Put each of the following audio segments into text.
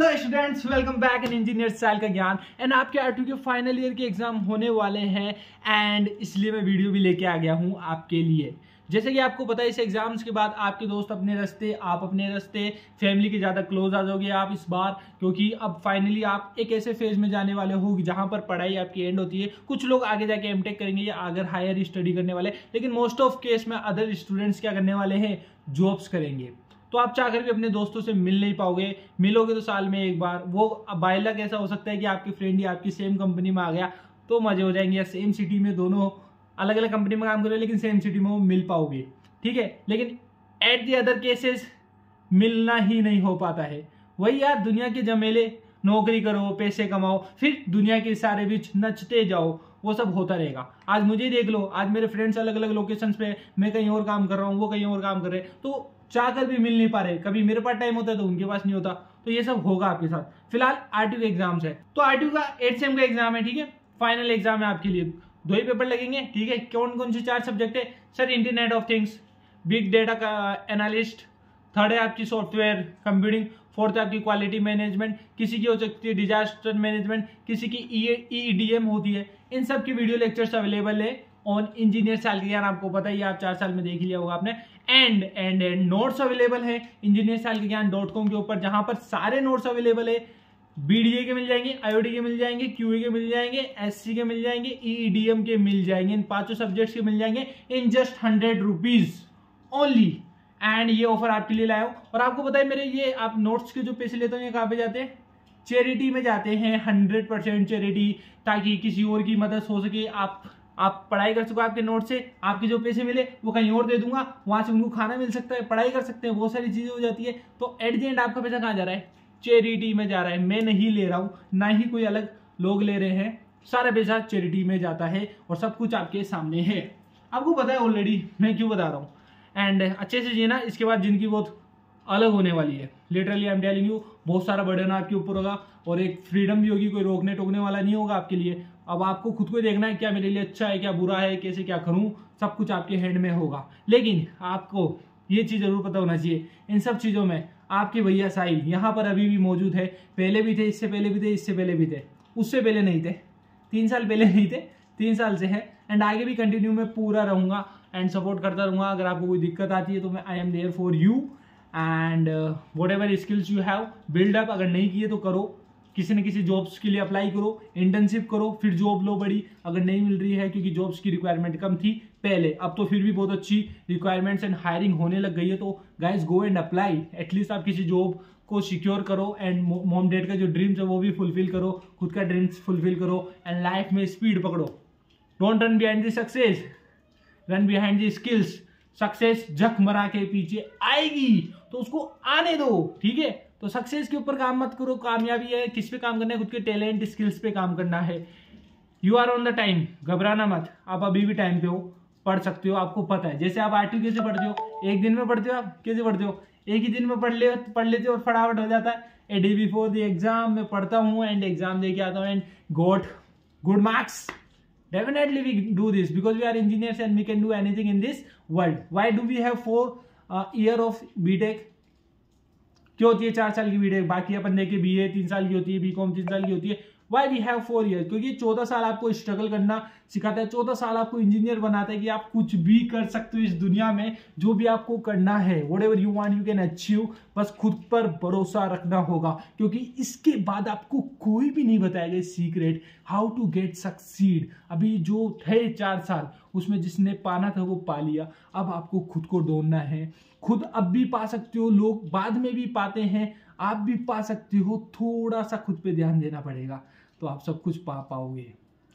Hello students welcome back in engineer साल का ज्ञान एंड आपके आर के फाइनल ईयर के एग्ज़ाम होने वाले हैं एंड इसलिए मैं वीडियो भी लेके आ गया हूँ आपके लिए। जैसे कि आपको पता है, इस एग्ज़ाम्स के बाद आपके दोस्त अपने रास्ते, आप अपने रास्ते फैमिली के ज़्यादा क्लोज आ जाओगे आप इस बार, क्योंकि अब फाइनली आप एक ऐसे फ़ेज़ में जाने वाले हो जहाँ पर पढ़ाई आपकी एंड होती है। कुछ लोग आगे जाके एम करेंगे या अगर हायर स्टडी करने वाले, लेकिन मोस्ट ऑफ़ केस में अदर स्टूडेंट्स क्या करने वाले हैं? जॉब्स करेंगे। तो आप चाहकर भी अपने दोस्तों से मिल नहीं पाओगे। मिलोगे तो साल में एक बार। वो बाइलक ऐसा हो सकता है कि आपकी फ्रेंड ही आपकी सेम कंपनी में आ गया तो मज़े हो जाएँगे। या सेम सिटी में दोनों अलग अलग कंपनी में काम कर रहे लेकिन सेम सिटी में वो मिल पाओगे। ठीक है? लेकिन एट दी अदर केसेस मिलना ही नहीं हो पाता है। वही यार, दुनिया के जमेले नौकरी करो, पैसे कमाओ, फिर दुनिया के सारे बीच नचते जाओ। वो सब होता रहेगा। आज मुझे देख लो, आज मेरे फ्रेंड्स अलग अलग लोकेशंस पे मैं कहीं और काम कर रहा हूँ, वो कहीं और काम कर रहे हैं तो चाहकर भी मिल नहीं पा रहे। कभी मेरे पास टाइम होता है तो उनके पास नहीं होता। तो ये सब होगा आपके साथ। फ़िलहाल आरटीयू के एग्ज़ाम्स है। तो आरटीयू का एट सेम का एग्ज़ाम है, ठीक है? फाइनल एग्ज़ाम है आपके लिए। दो ही पेपर लगेंगे, ठीक है? कौन कौन से चार सब्जेक्ट है? Sir internet of things big data का एनालिस्ट थर्ड है आपकी सॉफ्टवेयर कंप्यूटिंग फोर्थ आपकी क्वालिटी मैनेजमेंट, किसी की हो सकती है डिजास्टर मैनेजमेंट किसी की ई डी एम होती है। इन सब की वीडियो लेक्चर्स अवेलेबल है ऑन इंजीनियर साल के। ज्ञान आपको पता ही आप चार साल में देख लिया होगा आपने। And and and notes available है इंजीनियर साल के ज्ञान डॉट कॉम के ऊपर, जहाँ पर सारे नोट्स अवेलेबल है। बीडीए के मिल जाएँगे आईओडी के मिल जाएँगे क्यूए के मिल जाएँगे एससी के मिल जाएँगे ईडीएम के मिल जाएँगे। इन पाँचों सब्जेक्ट्स के मिल जाएँगे in just hundred rupees only and ये ऑफ़र आपके लिए लाया हूँ। और आपको बताए मेरे ये आप नोट्स के जो पैसे लेते हैं, ये कहाँ पे जाते हैं? चैरिटी में जाते हैं हंड्रेड परसेंट चैरिटी ताकि किसी और की मदद हो सके। आप आप पढ़ाई कर सको आपके नोट से, आपके जो पैसे मिले, वो कहीं और दे दूँगा। वहाँ से उनको खाना मिल सकता है, पढ़ाई कर सकते हैं, बहुत सारी चीज़ें हो जाती है। तो एट दी एंड आपका पैसा कहाँ जा रहा है? चैरिटी में जा रहा है। मैं नहीं ले रहा हूँ, ना ही कोई अलग लोग ले रहे हैं। सारा पैसा चैरिटी में जाता है और सब कुछ आपके सामने है। आपको पता है ऑलरेडी मैं क्यों बता रहा हूँ? एंड अच्छे से जीना इसके बाद ज़िंदगी बहुत अलग होने वाली है। Literally I am telling you बहुत सारा बर्डन आपके ऊपर होगा और एक फ्रीडम भी होगी, कोई रोकने टोकने वाला नहीं होगा आपके लिए। अब आपको खुद को देखना है, क्या मेरे लिए अच्छा है, क्या बुरा है, कैसे क्या करूँ, सब कुछ आपके हैंड में होगा। लेकिन आपको ये चीज़ ज़रूर पता होना चाहिए, इन सब चीज़ों में आपके भैया साहिल यहाँ पर अभी भी मौजूद है। पहले भी थे, इससे पहले भी थे, इससे पहले भी थे। उससे पहले नहीं थे। तीन साल पहले नहीं थे, तीन साल से है। एंड आगे भी कंटिन्यू में पूरा रहूँगा। एंड सपोर्ट करता रहूँगा। अगर आपको कोई दिक्कत आती है तो मैं I am there for you and whatever skills you have build up अगर नहीं किए तो करो। किसी न किसी जॉब्स के लिए अप्लाई करो इंटर्नशिप करो, फिर जॉब लो बड़ी। अगर नहीं मिल रही है, क्योंकि जॉब्स की रिक्वायरमेंट कम थी पहले। अब तो फिर भी बहुत अच्छी रिक्वायरमेंट्स एंड हायरिंग होने लग गई है तो guys go and apply at least आप किसी जॉब को सिक्योर करो एंड मोम डेट का जो ड्रीम्स है, वो भी फुलफिल करो। खुद का ड्रीम्स फुलफिल करो एंड लाइफ में स्पीड पकड़ो। Don't run behind the success run behind skills success जख मरा के पीछे आएगी। तो उसको आने दो, ठीक है? तो सक्सेस के ऊपर काम मत करो। कामयाबी है, किस पे काम करना है? खुद के टैलेंट स्किल्स पे काम करना है। You are on the time घबराना मत। आप अभी भी टाइम पे हो, पढ़ सकते हो, आपको पता है। जैसे आप आरटी कैसे पढ़ते हो, एक दिन में पढ़ते हो आप? कैसे पढ़ते हो? एक ही दिन में पढ़ ले, पढ़ लेते हो और फटाफट हो जाता है। A day before the exam में पढ़ता हूँ एंड एग्ज़ाम दे के आता हूँ and got good marks definitely we do this because we are engineers and we can do anything in this world why do we have four uh, year of btech क्यों होती है चार साल की बीटेक बाकी अपन देखे बी ए तीन साल की होती है बी कॉम तीन साल की होती है Why we have four year क्योंकि चौदह साल आपको स्ट्रगल करना सिखाता है, चौदह साल आपको इंजीनियर बनाता है कि आप कुछ भी कर सकते हो इस दुनिया में, जो भी आपको करना है whatever you want you can achieve बस खुद पर भरोसा रखना होगा। क्योंकि इसके बाद आपको कोई भी नहीं बताएगा secret how to get succeed अभी जो थे चार साल, उसमें जिसने पाना था वो पा लिया। अब आपको खुद को ढूंढना है। खुद अब भी पा सकते हो, लोग बाद में भी पाते हैं। आप भी पा सकते हो, थोड़ा सा खुद पे ध्यान देना पड़ेगा तो आप सब कुछ पा पाओगे।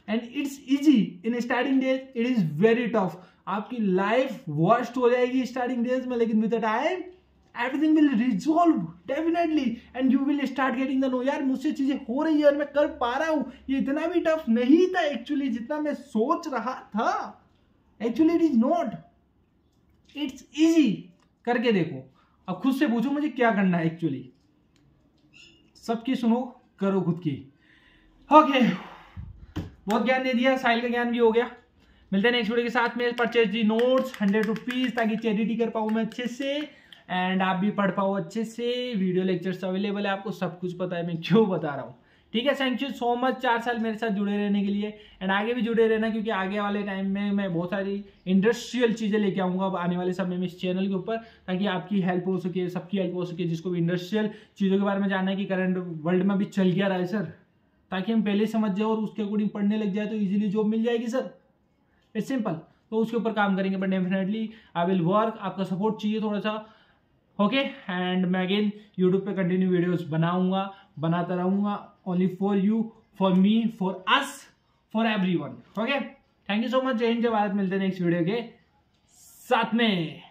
And it's easy in starting days it is very tough आपकी लाइफ वर्स्ट हो जाएगी स्टार्टिंग डेज़ में, लेकिन with time everything will resolve definitely and you will start getting the know यार, मुझसे चीज़ें हो रही है और मैं कर पा रहा हूँ। ये इतना भी टफ नहीं था एक्चुअली जितना मैं सोच रहा था। Actually it is not it's easy करके देखो। अब खुद से पूछो मुझे क्या करना है एक्चुअली सबकी सुनो, करो खुद की। ओके बहुत ज्ञान दे दिया साइल का ज्ञान भी हो गया। मिलते हैं नेक्स्ट वीडियो के साथ। में purchase the notes hundred rupees ताकि चैरिटी कर पाऊँ मैं अच्छे से एंड आप भी पढ़ पाओ अच्छे से। वीडियो लेक्चर्स अवेलेबल है, आपको सब कुछ पता है, मैं क्यों बता रहा हूँ। ठीक है थैंक यू सो मच चार साल मेरे साथ जुड़े रहने के लिए। एंड आगे भी जुड़े रहना, क्योंकि आगे वाले टाइम में मैं बहुत सारी इंडस्ट्रियल चीज़ें लेके आऊँगा आने वाले समय में इस चैनल के ऊपर, ताकि आपकी हेल्प हो सके, सबकी हेल्प हो सके, जिसको भी इंडस्ट्रियल चीज़ों के बारे में जानना है कि करंट वर्ल्ड में भी चल गया रहा है सर ताकि हम पहले समझ जाए और उसके अकॉर्डिंग पढ़ने लग जाए तो ईजिली जॉब मिल जाएगी सर इट्स सिंपल तो उसके ऊपर काम करेंगे but definitely I will work आपका सपोर्ट चाहिए थोड़ा सा ओके एंड मैं अगेन यूट्यूब पे कंटिन्यू वीडियोस बनाऊँगा, बनाता रहूँगा। For you for me for us for every one okay thank you so much जय हिंद जय भारत मिलते हैं नेक्स्ट वीडियो के साथ में.